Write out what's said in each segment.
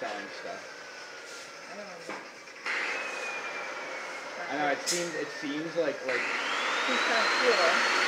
selling stuff. I know, it seems, it seems like, like, He's kind of cool.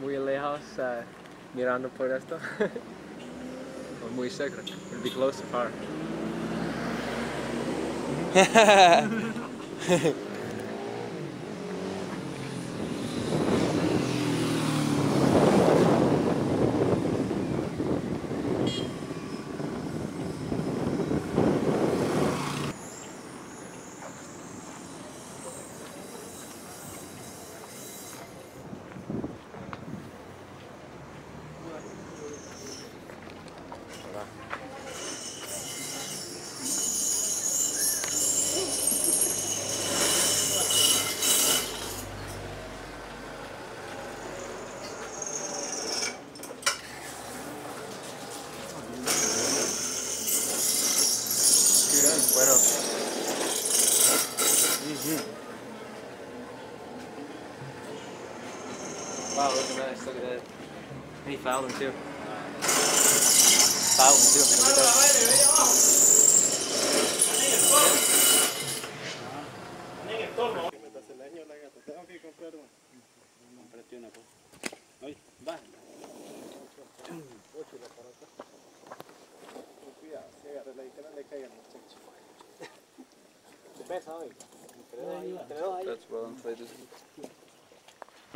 Muy lejos eh, mirando por esto. o muy cerca. It'll be close to far. at. Look at that. And he fouled him too. Fouled him too. That's well inflated.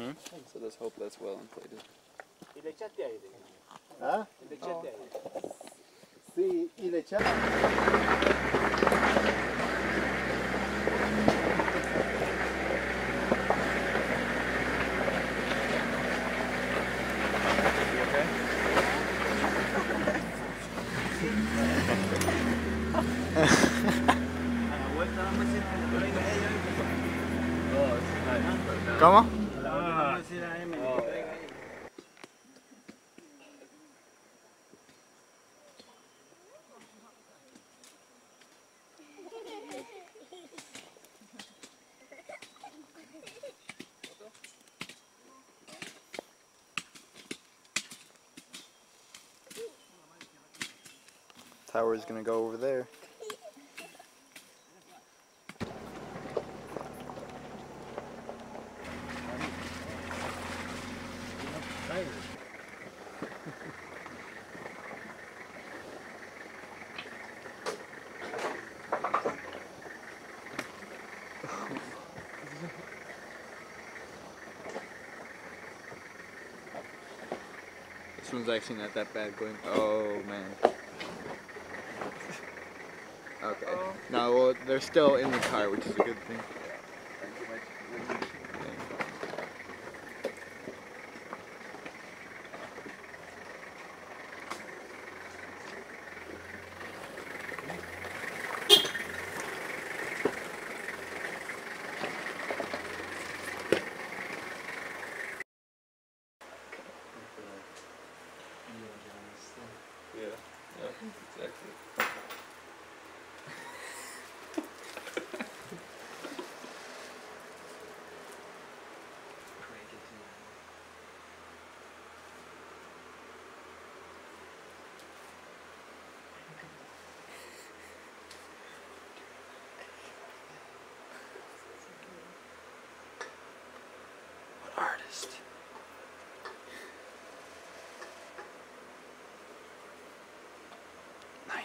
Hmm? So let's hope that's well inflated. Y le echaste aire. Tower's gonna go over there. This one's actually not that bad going. Oh man. Okay. Oh. No, well, they're still in the car, which is a good thing.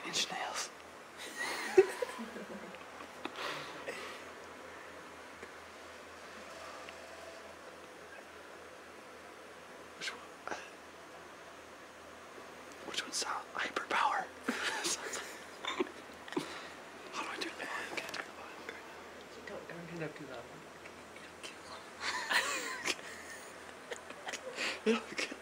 Inch nails. Which one? Uh, which one sound hyperpower? How do I do that? I can't do Don't, don't do that too loud. it. Okay.